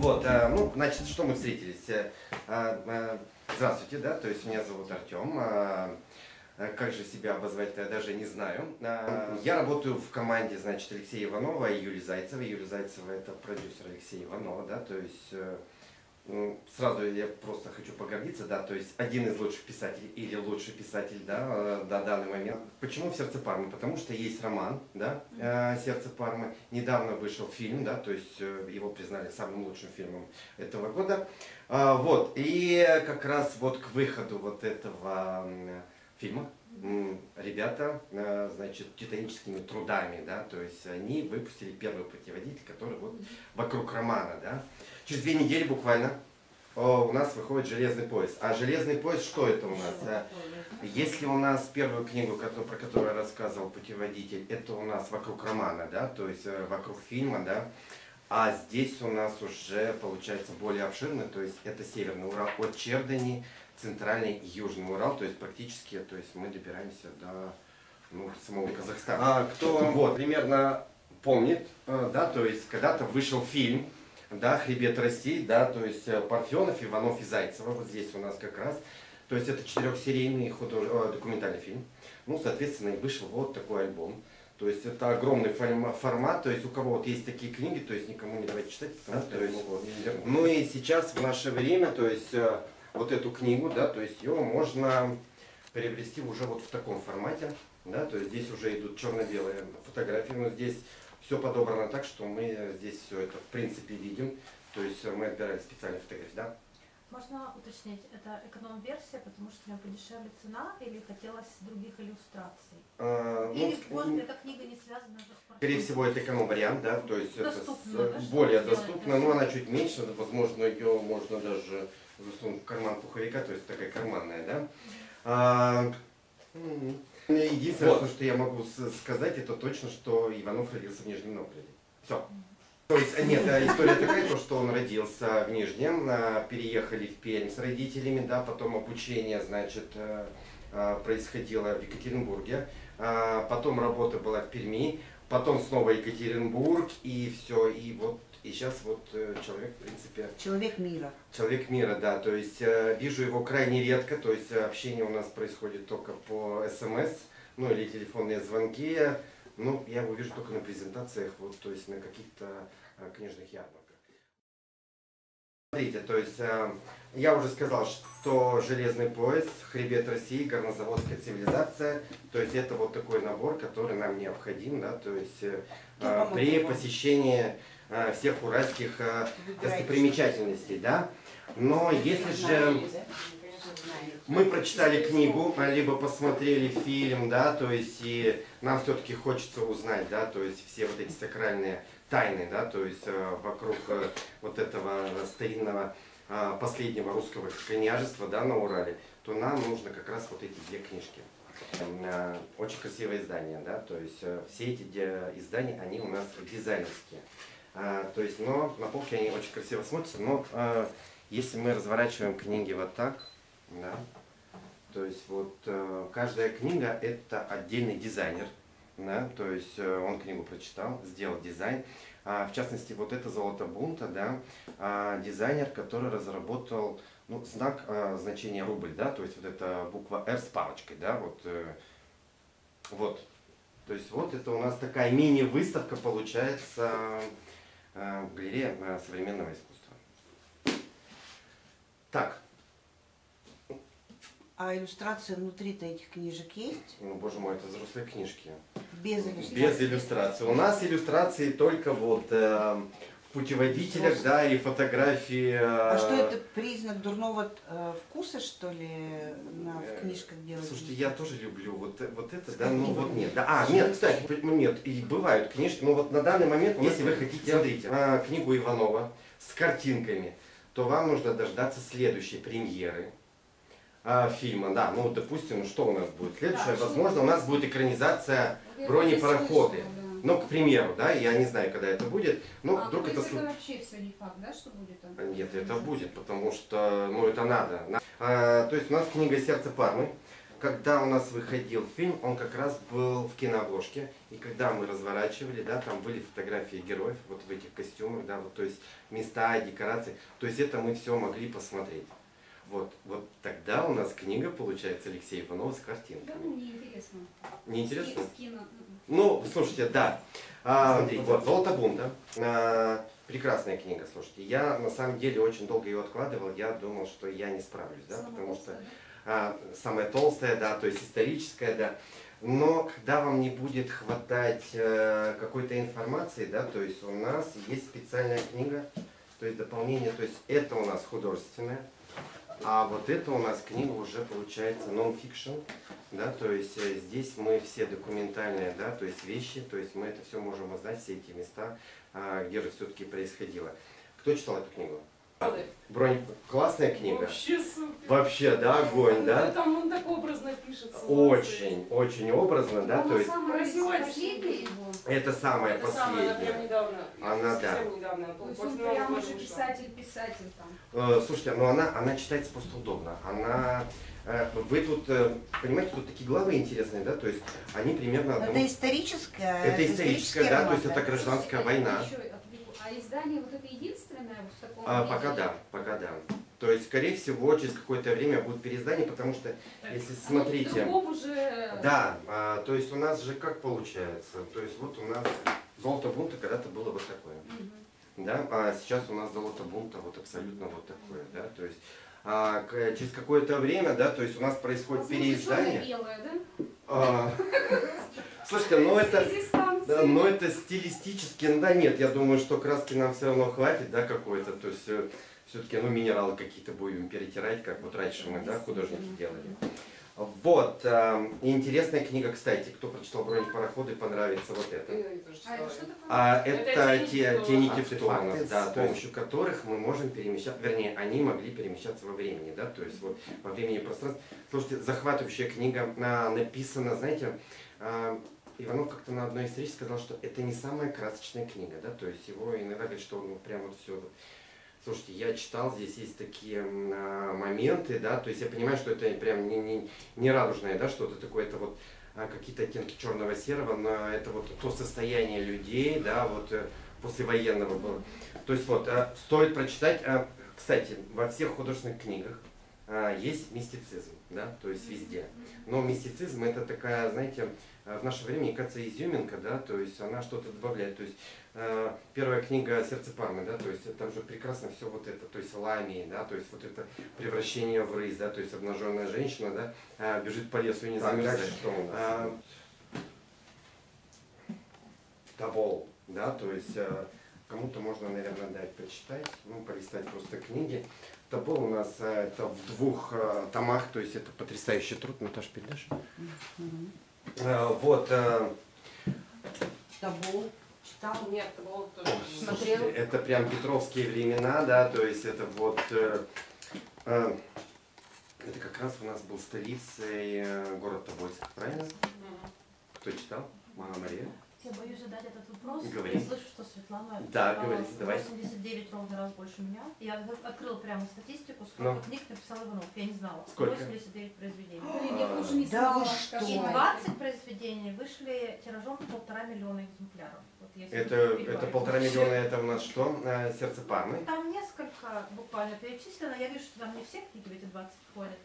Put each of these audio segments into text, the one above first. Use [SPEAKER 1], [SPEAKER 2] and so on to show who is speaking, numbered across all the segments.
[SPEAKER 1] Вот, э, ну, значит, что мы встретились? Э, э, Здравствуйте, да, то есть меня зовут Артем. Э, э, Как же себя обозвать я даже не знаю. Э, Я работаю в команде, значит, Алексея Иванова и Юлии Зайцевой. Юлия Зайцева это продюсер Алексея Иванова, да, то есть э, сразу я просто хочу погордиться, да, то есть один из лучших писателей или лучший писатель, да, э, на данный момент. Почему в сердце Пармы? Потому что есть роман, да, э, Сердце Пармы. Недавно вышел фильм, да, то есть э, его признали самым лучшим фильмом этого года. А, Вот, и как раз вот к выходу вот этого фильма ребята, э, значит, титаническими трудами, да, то есть они выпустили первый путеводитель, который вот вокруг романа, да. Через две недели буквально о, у нас выходит «Железный пояс». А «Железный пояс» что это у нас? А, Если у нас первую книгу, про которую рассказывал, путеводитель, это у нас вокруг романа, да, то есть э, вокруг фильма, да, а здесь у нас уже получается более обширно, то есть это Северный Урал от Чердани, Центральный и Южный Урал, то есть практически, то есть мы добираемся до ну, самого Казахстана. А, кто вот, примерно помнит, э, да, то есть когда-то вышел фильм, да, «Хребет России», да, то есть э, Парфенов, Иванов и Зайцева, вот здесь у нас как раз. То есть это четырехсерийный худож... э, документальный фильм. Ну, соответственно, и вышел вот такой альбом. То есть это огромный форма- формат, то есть у кого вот есть такие книги, то есть никому не давайте читать, потому что, то есть, ну и сейчас в наше время, то есть вот эту книгу, да, то есть ее можно приобрести уже вот в таком формате, да, то есть здесь уже идут черно-белые фотографии, но здесь все подобрано так, что мы здесь все это в принципе видим, то есть мы отбирали специальные фотографии, да.
[SPEAKER 2] Можно уточнить, это эконом-версия, потому что у меня подешевле цена, или хотелось других иллюстраций?
[SPEAKER 1] А, ну,
[SPEAKER 2] Или,
[SPEAKER 1] ск-
[SPEAKER 2] может, эта книга не связана же с
[SPEAKER 1] Скорее всего, это эконом-вариант, да, то есть
[SPEAKER 2] Доступно,
[SPEAKER 1] это с-
[SPEAKER 2] да,
[SPEAKER 1] более доступно, но она чуть меньше, возможно, ее можно даже засунуть в карман пуховика, то есть такая карманная, да. А, м, единственное,
[SPEAKER 3] Вот.
[SPEAKER 1] что я могу сказать, это точно, что Иванов родился в Нижнем Новгороде. Все. То есть, а, нет, а история такая, то, что он родился в Нижнем, а, переехали в Пермь с родителями, да, потом обучение, значит, э, а, происходило в Екатеринбурге, потом работа была в Перми, потом снова Екатеринбург, и все, и вот, и сейчас вот э, человек, в принципе,
[SPEAKER 4] Человек мира.
[SPEAKER 1] Человек мира, да, то есть э, вижу его крайне редко, то есть э, общение у нас происходит только по СМС, ну или телефонные звонки, ну я его вижу только на презентациях, вот, то есть на каких-то книжных ярмарках. Смотрите, то есть я уже сказал, что железный пояс, хребет России, горнозаводская цивилизация, то есть это вот такой набор, который нам необходим, да, то есть при посещении всех уральских э, достопримечательностей, да. Но если же мы прочитали книгу, либо посмотрели фильм, да, то есть и нам все-таки хочется узнать, да, то есть все вот эти сакральные тайны, да, то есть э, вокруг э, вот этого старинного э, последнего русского княжества, да, на Урале, то нам нужно как раз вот эти две книжки. Э, Очень красивое издание, да, то есть э, все эти издания, они у нас дизайнерские. А, то есть, но на полке они очень красиво смотрятся, но э, если мы разворачиваем книги вот так, да, то есть вот э, каждая книга это отдельный дизайнер, да, то есть э, он книгу прочитал, сделал дизайн. А, в частности, вот это золото бунта, да, а, дизайнер, который разработал ну, знак э, значения рубль, да, то есть вот эта буква R с палочкой, да, вот, э, вот. То есть вот это у нас такая мини-выставка получается э, в галерее э, современного искусства. Так,
[SPEAKER 4] А иллюстрация внутри-то этих книжек есть?
[SPEAKER 1] ну боже мой, это взрослые книжки.
[SPEAKER 4] Без иллюстрации?
[SPEAKER 1] Без иллюстрации. У нас иллюстрации только вот э, в путеводителях, да, и фотографии. э,
[SPEAKER 4] А что это признак дурного э, вкуса, что ли, на,
[SPEAKER 1] Э,
[SPEAKER 4] в книжках делать?
[SPEAKER 1] Слушайте, я тоже люблю вот, э- вот это, да, ну вот нет. Да, а, нет, кстати, ну, нет, и бывают книжки, но вот на данный момент, если вы хотите, смотрите, а, книгу Иванова с картинками, то вам нужно дождаться следующей премьеры а, фильма, да, ну, вот, допустим, что у нас будет? Следующее, возможно, у нас будет экранизация бронепароходы. Ну, к примеру, да, я не знаю, когда это будет, но
[SPEAKER 5] а,
[SPEAKER 1] вдруг
[SPEAKER 5] то
[SPEAKER 1] это...
[SPEAKER 5] это вообще все не факт, да, что будет там?
[SPEAKER 1] нет, это будет, потому что, ну, это надо. На- А, то есть у нас книга «Сердце Пармы». когда у нас выходил фильм, он как раз был в кинообложке. И когда мы разворачивали, да, там были фотографии героев вот в этих костюмах, да, вот, то есть места, декорации. То есть это мы все могли посмотреть. Вот, вот тогда у нас книга, получается, Алексея Иванова с
[SPEAKER 5] Да,
[SPEAKER 1] картинками.
[SPEAKER 5] ну, мне интересно.
[SPEAKER 1] Не интересно?
[SPEAKER 5] Скину.
[SPEAKER 1] Ну, слушайте, да. А, смотрите, вот «Золото бунта». А, прекрасная книга, слушайте. Я на самом деле очень долго ее откладывал. Я думал, что я не справлюсь, да,
[SPEAKER 5] Самая
[SPEAKER 1] потому что
[SPEAKER 5] толстая, да?
[SPEAKER 1] а, самая толстая, да, то есть историческая, да. Но когда вам не будет хватать э, какой-то информации, да, то есть у нас есть специальная книга, то есть дополнение, то есть это у нас художественная, а вот это у нас книга уже получается non-fiction, да, то есть э, здесь мы все документальные, да, то есть вещи, то есть мы это все можем узнать, все эти места, а, где же все-таки происходило. Кто читал эту книгу? Бронь, классная книга.
[SPEAKER 3] Вообще супер.
[SPEAKER 1] Вообще, да, огонь,
[SPEAKER 3] Ну,
[SPEAKER 1] да?
[SPEAKER 3] Там он так образно пишется.
[SPEAKER 1] Очень, очень образно, да, то есть
[SPEAKER 5] самая последняя его.
[SPEAKER 1] это самое
[SPEAKER 3] Это самое, она прям
[SPEAKER 1] последнее.
[SPEAKER 3] недавно.
[SPEAKER 1] Она,
[SPEAKER 3] совсем недавно.
[SPEAKER 5] То есть он прям уже писатель-писатель там.
[SPEAKER 1] Э, Слушайте, ну она, она читается просто удобно. Она, э, вы тут, э, понимаете, тут такие главы интересные, да, то есть они примерно
[SPEAKER 4] Но
[SPEAKER 1] одного-
[SPEAKER 4] Это историческая,
[SPEAKER 1] Это историческая, да, то есть это гражданская война.
[SPEAKER 5] А издание вот это единственное вот в таком
[SPEAKER 1] А,
[SPEAKER 5] виде?
[SPEAKER 1] пока да, пока да. То есть, скорее всего, через какое-то время будет переиздание, потому что, если
[SPEAKER 5] Оно в
[SPEAKER 1] смотрите,
[SPEAKER 5] уже...
[SPEAKER 1] да, а, то есть у нас же как получается, то есть вот у нас золото бунта когда-то было вот такое.
[SPEAKER 5] Мгм.
[SPEAKER 1] да, а сейчас у нас золото бунта вот абсолютно вот такое, да, то есть а, к- через какое-то время, да, то есть у нас происходит
[SPEAKER 5] Возможно,
[SPEAKER 1] переиздание.
[SPEAKER 5] да?
[SPEAKER 1] А, слушайте, ну это. Да, но это стилистически, ну да нет, я думаю, что краски нам все равно хватит, да, какой-то, то есть все-таки, ну, минералы какие-то будем перетирать, как вот раньше мы, да, художники делали. Вот, а, и интересная книга, кстати, кто прочитал «Бронь пароходы», понравится вот это.
[SPEAKER 5] А это?
[SPEAKER 1] А
[SPEAKER 3] Это
[SPEAKER 1] это
[SPEAKER 3] тени
[SPEAKER 1] те, тени Тевтонов, да,
[SPEAKER 3] с
[SPEAKER 1] помощью которых мы можем перемещаться, вернее, они могли перемещаться во времени, да, то есть вот во времени и пространстве. Слушайте, захватывающая книга, а, написана, знаете, а, Иванов как-то на одной из встреч сказал, что это не самая красочная книга, да, то есть его иногда говорят, что он прям вот все Слушайте, я читал, здесь есть такие а, моменты, да, то есть я понимаю, что это прям не, не, не радужное, да, что-то такое, это вот а, какие-то оттенки черного серого, но это вот то состояние людей, да, вот э, послевоенного было. То есть вот, а, стоит прочитать, а, кстати, во всех художественных книгах а, есть мистицизм, да, то есть везде. Но мистицизм это такая, знаете, в наше время, мне кажется, изюминка, да, то есть она что-то добавляет. То есть э, первая книга «Сердце Пармы», да, то есть там же прекрасно все вот это, то есть ламии, да, то есть вот это превращение в рысь, да, то есть обнаженная женщина, да, а, бежит по лесу и не замерзает.
[SPEAKER 6] дальше что у нас?
[SPEAKER 1] А, Тобол, да, то есть э, кому-то можно, наверное, дать почитать, ну, полистать просто книги. Тобол у нас э, это в двух э, томах, то есть это потрясающий труд. Наташа, передашь?
[SPEAKER 4] Мгм.
[SPEAKER 1] Э, Вот, э,
[SPEAKER 4] Табу читал.
[SPEAKER 3] Нет, было тоже.
[SPEAKER 4] Смотрел.
[SPEAKER 1] это прям петровские времена, да, то есть это вот, э, э, это как раз у нас был столицей э, город Тобольск, правильно? Кто читал? Мама Мария?
[SPEAKER 2] Я боюсь задать этот вопрос.
[SPEAKER 1] Говори.
[SPEAKER 2] Я слышу, что Светлана
[SPEAKER 1] Да,
[SPEAKER 2] читала
[SPEAKER 1] говорите, давай.
[SPEAKER 2] 89 ровно раз больше меня. Я открыла прямо статистику, сколько
[SPEAKER 1] Ну.
[SPEAKER 2] книг написал Иванов. Я не знала.
[SPEAKER 1] Сколько?
[SPEAKER 2] 89 произведений.
[SPEAKER 5] Блин, я тоже не
[SPEAKER 4] Да
[SPEAKER 5] знала,
[SPEAKER 4] что?
[SPEAKER 2] И
[SPEAKER 5] это.
[SPEAKER 2] 20 произведений вышли тиражом полтора миллиона экземпляров. Вот если
[SPEAKER 1] Это, это полтора миллиона, это у нас что? Э, Сердце Пармы.
[SPEAKER 2] Там несколько буквально перечислено. Я вижу, что там не все книги в эти 20 входят.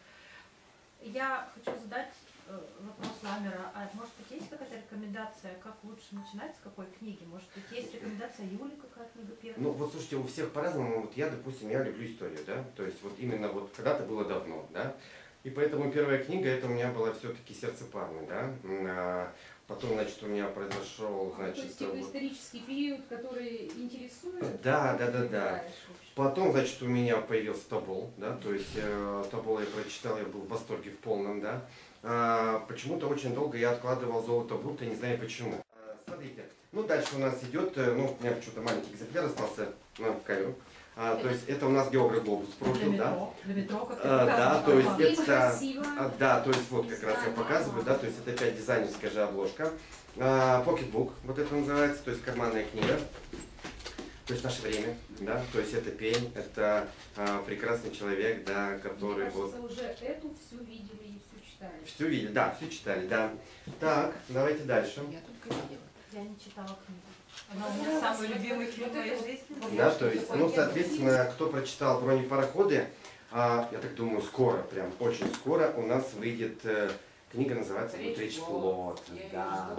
[SPEAKER 2] Я хочу задать вопрос Ламера. А может быть есть какая-то рекомендация, как лучше начинать с какой книги? Может быть есть рекомендация Юли, какая книга первая?
[SPEAKER 1] Ну, вот слушайте, у всех по-разному. Вот я, допустим, я люблю историю, да, то есть вот именно вот когда-то было давно, да, и поэтому первая книга, это у меня была все-таки «Сердце Пармы», да, а потом, значит, у меня произошел,
[SPEAKER 5] То есть
[SPEAKER 1] значит,
[SPEAKER 5] типа
[SPEAKER 1] вот-
[SPEAKER 5] исторический период, который интересует.
[SPEAKER 1] Да, да, да, да. Потом, значит, у меня появился Тобол, да, то есть э, Тобол я прочитал, я был в восторге в полном, да. А, почему-то очень долго я откладывал золото будто, не знаю почему. А, смотрите, ну дальше у нас идет, э, ну, у меня что-то маленький экземпляр остался на камеру. А, то есть это у нас географ глобус
[SPEAKER 2] Для
[SPEAKER 1] профиль, да.
[SPEAKER 2] метро, для метро, как
[SPEAKER 1] А, да, то есть это-. А, да, то есть вот как раз я показываю, да, то есть это опять дизайнерская же обложка. А, Pocketbook, вот это называется, то есть карманная книга. То есть наше время, да, то есть это пень, это а, прекрасный человек, да,
[SPEAKER 5] Мне
[SPEAKER 1] который вот...
[SPEAKER 5] кажется, уже эту всю видели и всю читали.
[SPEAKER 1] Все видели, да, все читали, да. Так, давайте дальше.
[SPEAKER 6] Я только видела.
[SPEAKER 2] Я не читала книгу. Она у меня самый любимый фильм в моей жизни.
[SPEAKER 1] Да, то есть, ну, соответственно, кто прочитал бронепароходы, а, я так думаю, скоро, прям очень скоро у нас выйдет э, книга, называется «Вот Речь флот». Да.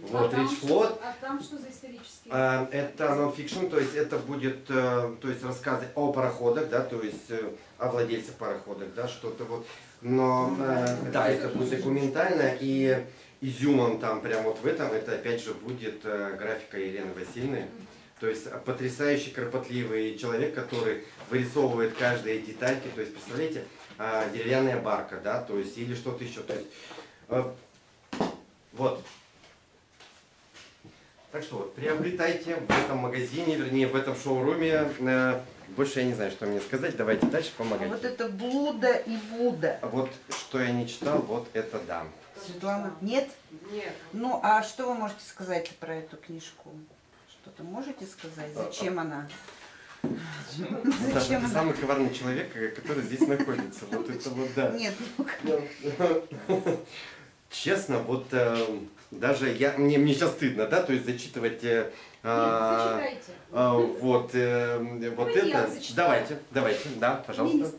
[SPEAKER 1] Вот
[SPEAKER 5] а там
[SPEAKER 1] Речь
[SPEAKER 5] что-
[SPEAKER 1] флот.
[SPEAKER 5] А там что за исторические?
[SPEAKER 1] А, Это нон-фикшн, то есть это будет э, то есть рассказы о пароходах, да, то есть э, о владельцах пароходах, да, что-то вот. Но э, да, это будет документально и изюмом там прям вот в этом, это опять же будет э, графика Елены Васильевны. То есть потрясающий, кропотливый человек, который вырисовывает каждые детальки. То есть, представляете, а, деревянная барка, да, то есть, или что-то еще. То есть, э, вот. Так что вот, приобретайте в этом магазине, вернее, в этом шоуруме. Э, Больше я не знаю, что мне сказать. Давайте дальше
[SPEAKER 4] А
[SPEAKER 1] помогать.
[SPEAKER 4] вот это блуда и Буда.
[SPEAKER 1] Вот что я не читал, вот это да.
[SPEAKER 4] Светлана, нет?
[SPEAKER 3] Нет.
[SPEAKER 4] Ну, а что вы можете сказать про эту книжку? Что-то можете сказать? Зачем она?
[SPEAKER 1] Саша,
[SPEAKER 4] Зачем
[SPEAKER 1] ты
[SPEAKER 4] она?
[SPEAKER 1] самый коварный человек, э, который здесь находится. Вот это вот да.
[SPEAKER 4] Нет, ну
[SPEAKER 1] Честно, вот э, даже я, мне, мне сейчас стыдно, да, то есть зачитывать
[SPEAKER 5] Нет,
[SPEAKER 1] а, а, вот, э, вот это. Давайте, давайте, да, пожалуйста.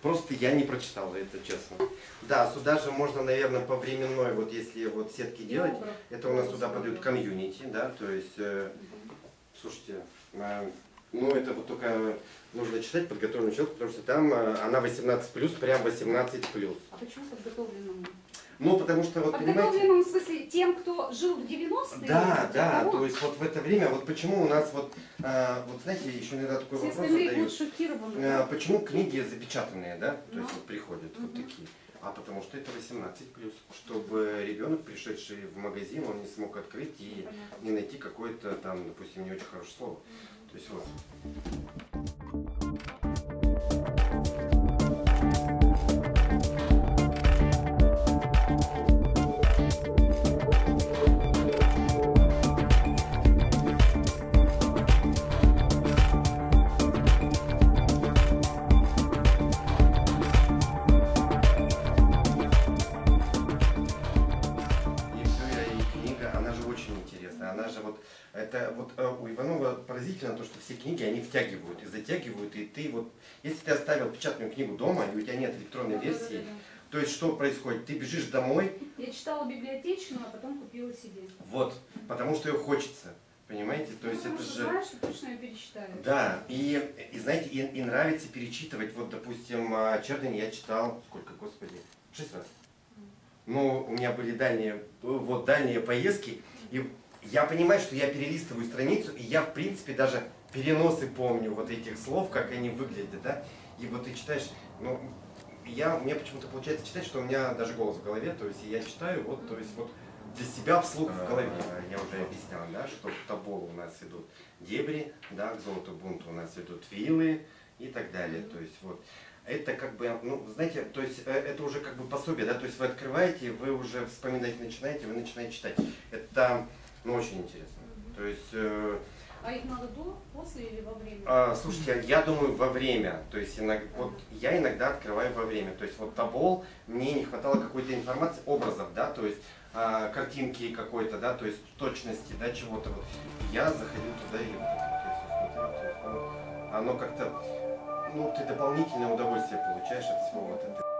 [SPEAKER 1] Просто я не прочитал это, честно. Да, сюда же можно, наверное, по временной, вот если вот сетки делать,
[SPEAKER 5] Добро.
[SPEAKER 1] это у нас сюда подают комьюнити, да, то есть, э, слушайте, э, ну это вот только нужно читать подготовленный человек, потому что там э, она 18 плюс, прям 18 плюс.
[SPEAKER 5] А почему подготовленному?
[SPEAKER 1] Ну, потому что, вот понимаете,
[SPEAKER 5] в смысле тем, кто жил в 90-е?
[SPEAKER 1] да, да,
[SPEAKER 5] кого?
[SPEAKER 1] то есть вот в это время, вот почему у нас вот, э, вот знаете, еще иногда такой
[SPEAKER 5] Все
[SPEAKER 1] вопрос задают. Э, Почему книги запечатанные, да? То
[SPEAKER 5] Ну.
[SPEAKER 1] есть вот приходят вот
[SPEAKER 5] Мгм.
[SPEAKER 1] такие. А потому что это 18 плюс, чтобы ребенок, пришедший в магазин, он не смог открыть и
[SPEAKER 5] Понятно.
[SPEAKER 1] не найти какое-то там, допустим, не очень хорошее слово. То есть вот. То, что все книги, они втягивают и затягивают, и ты вот, если ты оставил печатную книгу дома, и у тебя нет электронной
[SPEAKER 5] Да,
[SPEAKER 1] версии,
[SPEAKER 5] да, да,
[SPEAKER 1] то есть что происходит? Ты бежишь домой,
[SPEAKER 5] да. Я читала библиотечную, а потом купила себе.
[SPEAKER 1] вот, потому что ее хочется, понимаете? То есть
[SPEAKER 5] Ну,
[SPEAKER 1] это
[SPEAKER 5] потому что
[SPEAKER 1] же...
[SPEAKER 5] знаешь, точно ее перечитаю.
[SPEAKER 1] Да, и, и знаете, и, и нравится перечитывать. Вот, допустим, а, Чердын я читал, сколько, господи, шесть раз. Ну, у меня были дальние, вот дальние поездки, и я понимаю, что я перелистываю страницу, и я, в принципе, даже переносы помню вот этих слов, как они выглядят, да. И вот ты читаешь, ну, я, у меня почему-то получается читать, что у меня даже голос в голове, то есть я читаю, вот, то есть вот для себя вслух в голове. Я уже объяснял, да, что к Тоболу у нас идут дебри, да, к золоту бунту у нас идут вилы и так далее. То есть вот это как бы, ну, знаете, то есть э, это уже как бы пособие, да, то есть вы открываете, вы уже вспоминать начинаете, вы начинаете читать. Это, ну, очень интересно. То есть, э,
[SPEAKER 5] А их надо до, после или во время?
[SPEAKER 1] а, слушайте, я думаю, во время. То есть иногда, вот я иногда открываю во время. То есть вот Тобол, мне не хватало какой-то информации, образов, да, то есть а, картинки какой-то, да, то есть точности, да, чего-то. Вот. Я заходил туда и вот это, то есть, смотрел, то есть, ну, оно как-то, ну, ты дополнительное удовольствие получаешь от всего вот этого.